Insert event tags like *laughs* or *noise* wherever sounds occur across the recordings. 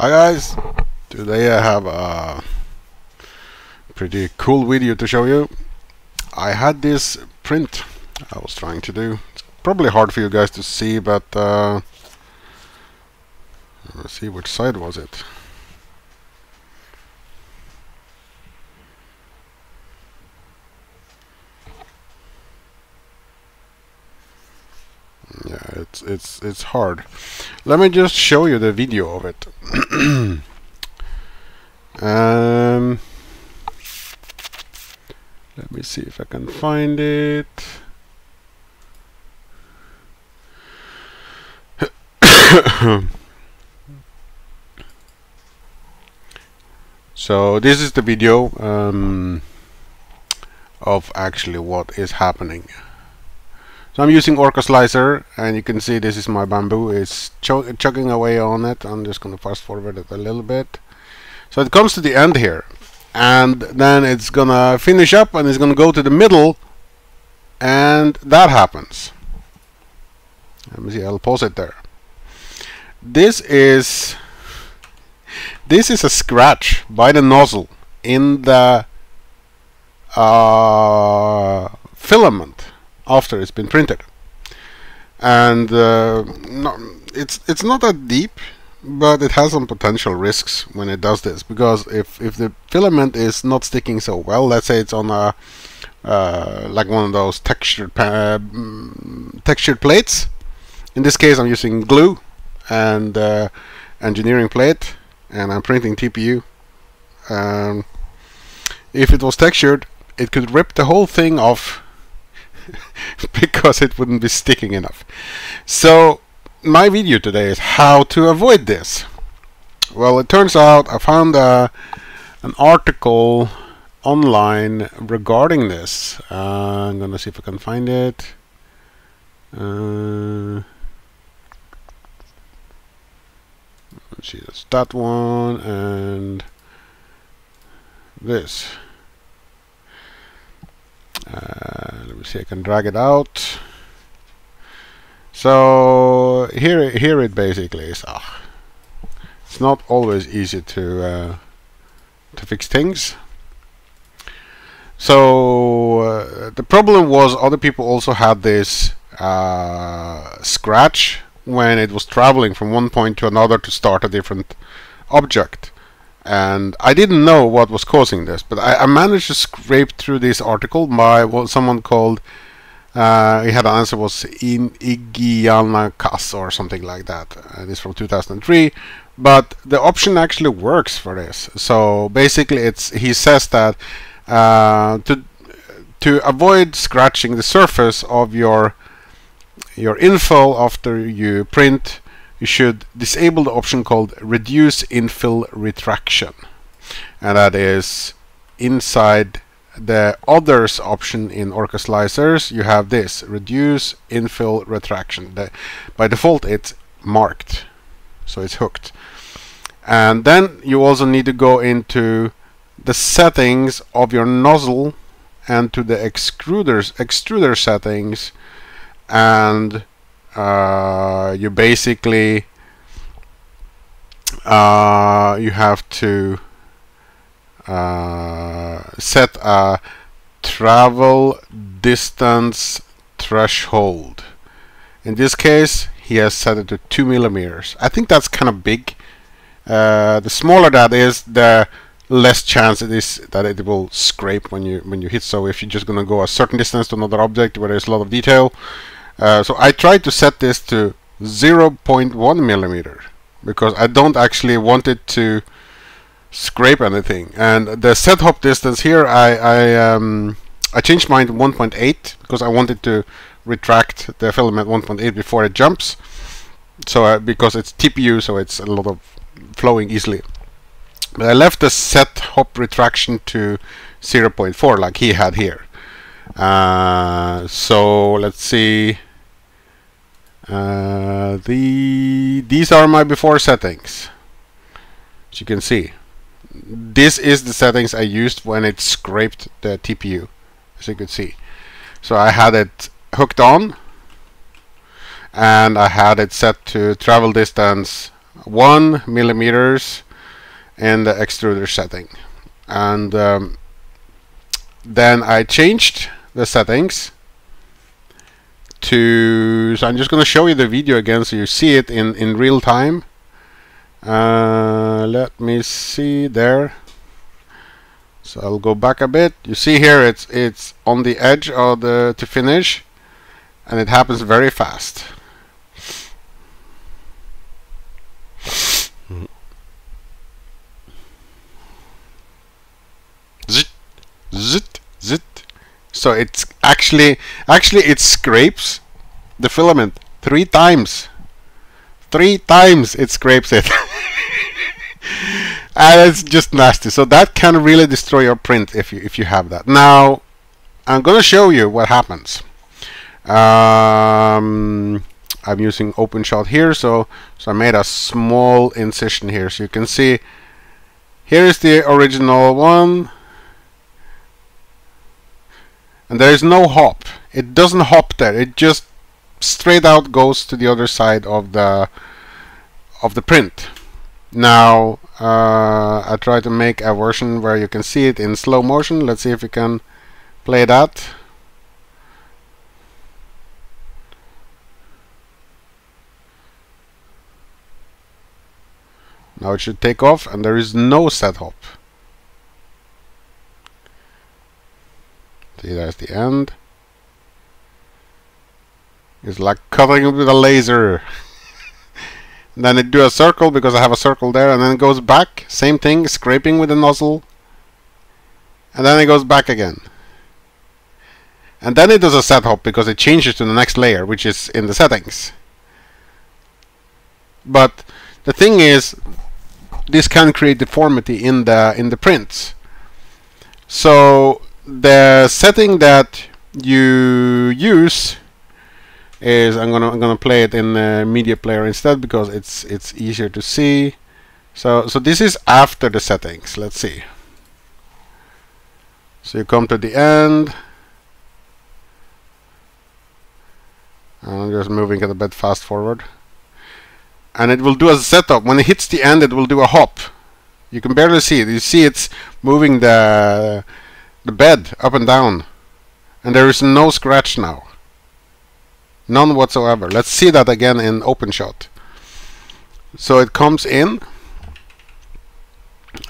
Hi guys, today I have a pretty cool video to show you. I had this print I was trying to do. It's probably hard for you guys to see, but uh, let's see which side was it. yeah it's it's it's hard let me just show you the video of it *clears throat* um, let me see if I can find it. *coughs* So this is the video um, of actually what is happening so I'm using Orca Slicer and you can see this is my Bambu. It's ch chugging away on it. I'm just going to fast forward it a little bit. So it comes to the end here and then it's gonna finish up and it's gonna go to the middle and that happens. Let me see, I'll pause it there. This is this is a scratch by the nozzle in the uh, filament after it's been printed. And uh, no, it's it's not that deep but it has some potential risks when it does this. Because if if the filament is not sticking so well let's say it's on a uh, like one of those textured uh, textured plates. In this case I'm using glue and uh, engineering plate and I'm printing TPU um, if it was textured it could rip the whole thing off *laughs* because it wouldn't be sticking enough. So my video today is how to avoid this. Well, it turns out I found uh, an article online regarding this. Uh, I'm gonna see if I can find it. Uh, let's see, that's that one and this. Uh, let me see I can drag it out. So here here it basically is. Ah, it's not always easy to uh, to fix things. So uh, the problem was other people also had this uh, scratch when it was traveling from one point to another to start a different object and I didn't know what was causing this, but I, I managed to scrape through this article by what someone called. Uh, he had an answer was in Igianakas or something like that. Uh, this from 2003, but the option actually works for this. So basically, it's he says that uh, to to avoid scratching the surface of your your infill after you print you should disable the option called reduce infill retraction. And that is inside the others option in Orca slicers you have this reduce infill retraction. The, by default it's marked. So it's hooked. And then you also need to go into the settings of your nozzle and to the extruders extruder settings and uh, you basically uh, you have to uh, set a travel distance threshold. In this case, he has set it to two millimeters. I think that's kind of big. Uh, the smaller that is, the less chance it is that it will scrape when you when you hit. So if you're just gonna go a certain distance to another object where there's a lot of detail, uh, so I tried to set this to 0.1 millimeter because I don't actually want it to scrape anything. And the Z-hop distance here, I I, um, I changed mine to 1.8 because I wanted to retract the filament 1.8 before it jumps. So uh, because it's TPU, so it's a lot of flowing easily. But I left the Z-hop retraction to 0.4 like he had here. Uh, so let's see uh, the these are my before settings as you can see. This is the settings I used when it scraped the TPU as you can see. So I had it hooked on and I had it set to travel distance one millimeters in the extruder setting. And um, then I changed the settings to so I'm just going to show you the video again so you see it in in real time. Uh, let me see there. So I'll go back a bit. You see here it's it's on the edge of the to finish and it happens very fast so it's actually actually it scrapes the filament three times. Three times it scrapes it. *laughs* And it's just nasty. So that can really destroy your print if you if you have that. Now I'm gonna show you what happens. Um, I'm using OpenShot here so so I made a small incision here. So you can see here is the original one and there is no hop. It doesn't hop there. It just straight out goes to the other side of the of the print. Now uh, I try to make a version where you can see it in slow motion. Let's see if we can play that. Now it should take off and there is no Z-hop see that's the end. It's like cutting it with a laser. *laughs* Then it do a circle because I have a circle there and then it goes back. Same thing scraping with the nozzle. And then it goes back again. And then it does a Z-hop because it changes to the next layer which is in the settings. But the thing is this can create deformity in the in the prints. So the setting that you use is I'm gonna I'm gonna play it in the media player instead because it's it's easier to see. So so this is after the settings. Let's see. So you come to the end. I'm just moving it a bit fast forward. And it will do a setup. When it hits the end it will do a hop. You can barely see it. You see it's moving the the bed up and down and there is no scratch now None whatsoever. Let's see that again in OpenShot So it comes in.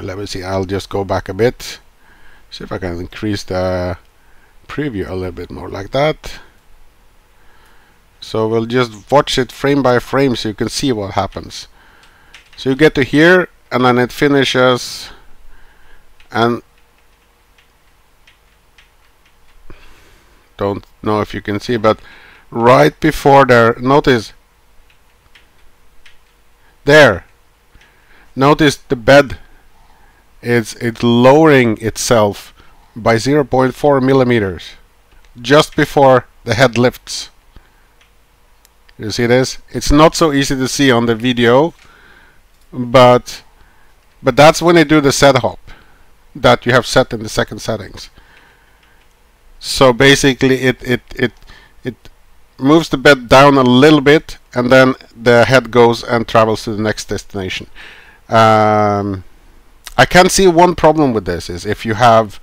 Let me see. I'll just go back a bit. See if I can increase the preview a little bit more like that. So we'll just watch it frame by frame so you can see what happens. So you get to here and then it finishes and don't know if you can see but right before there notice. There. Notice the bed it's it's lowering itself by 0.4 millimeters just before the head lifts. You see this? It's not so easy to see on the video but but that's when they do the Z-hop that you have set in the second settings so basically it it it it moves the bed down a little bit and then the head goes and travels to the next destination. Um, I can see one problem with this is if you have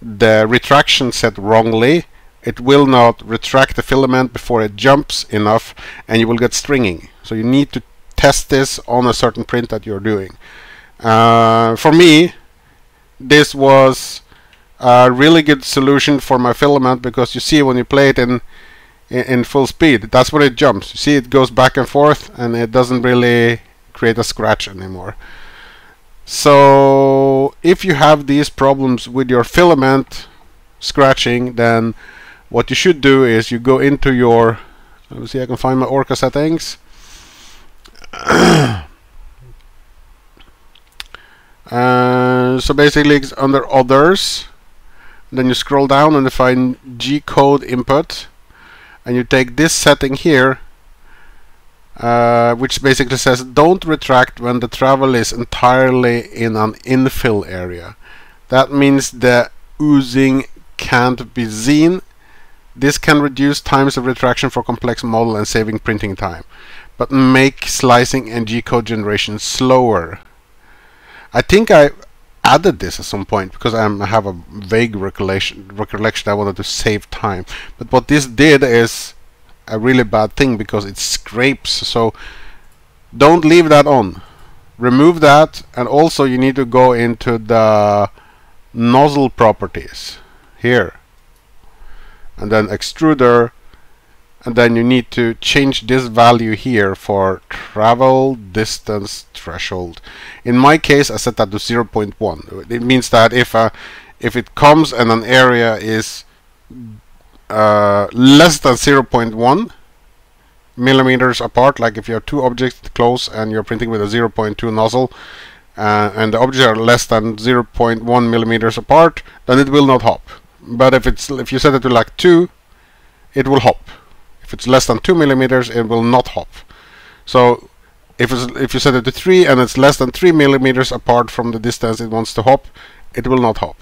the retraction set wrongly it will not retract the filament before it jumps enough and you will get stringing. So you need to test this on a certain print that you're doing. Uh, for me this was a really good solution for my filament because you see when you play it in in, in full speed that's when it jumps. You see it goes back and forth and it doesn't really create a scratch anymore. So if you have these problems with your filament scratching then what you should do is you go into your let me see I can find my Orca settings. *coughs* Uh, so basically it's under others then you scroll down and find G code input and you take this setting here uh, which basically says don't retract when the travel is entirely in an infill area that means the oozing can't be seen this can reduce times of retraction for complex model and saving printing time but make slicing and G-code generation slower. I think I added this at some point because I'm, i have a vague recollection recollection I wanted to save time. But what this did is a really bad thing because it scrapes. So don't leave that on. Remove that and also you need to go into the nozzle properties here. And then extruder and then you need to change this value here for travel distance threshold. In my case I set that to 0.1 it means that if uh, if it comes and an area is uh, less than 0.1 millimeters apart like if you have two objects close and you're printing with a 0.2 nozzle uh, and the objects are less than 0.1 millimeters apart then it will not hop. But if it's if you set it to like 2 it will hop if it's less than 2 millimeters it will not hop so if if you set it to 3 and it's less than 3 millimeters apart from the distance it wants to hop it will not hop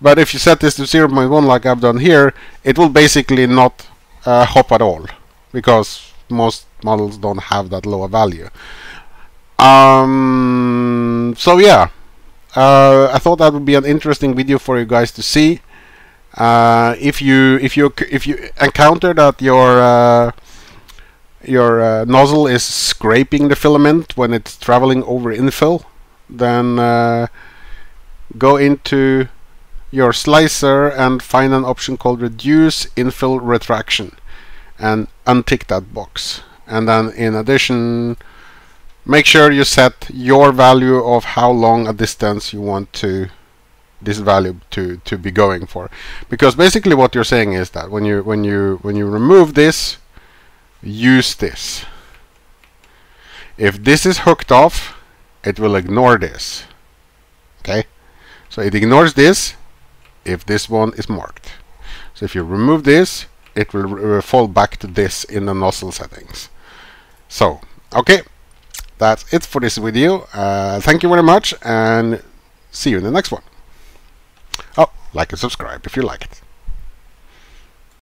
but if you set this to 0.1 like I've done here it will basically not uh, hop at all because most models don't have that lower value. Um, so yeah, uh, I thought that would be an interesting video for you guys to see. Uh, if you if you if you encounter that your uh, your uh, nozzle is scraping the filament when it's traveling over infill, then uh, go into your slicer and find an option called reduce infill retraction and untick that box. And then in addition make sure you set your value of how long a distance you want to this value to to be going for because basically what you're saying is that when you when you when you remove this use this if this is hooked off it will ignore this okay so it ignores this if this one is marked so if you remove this it will fall back to this in the nozzle settings. So, okay, that's it for this video. Uh, thank you very much and see you in the next one. Oh, like and subscribe if you like it.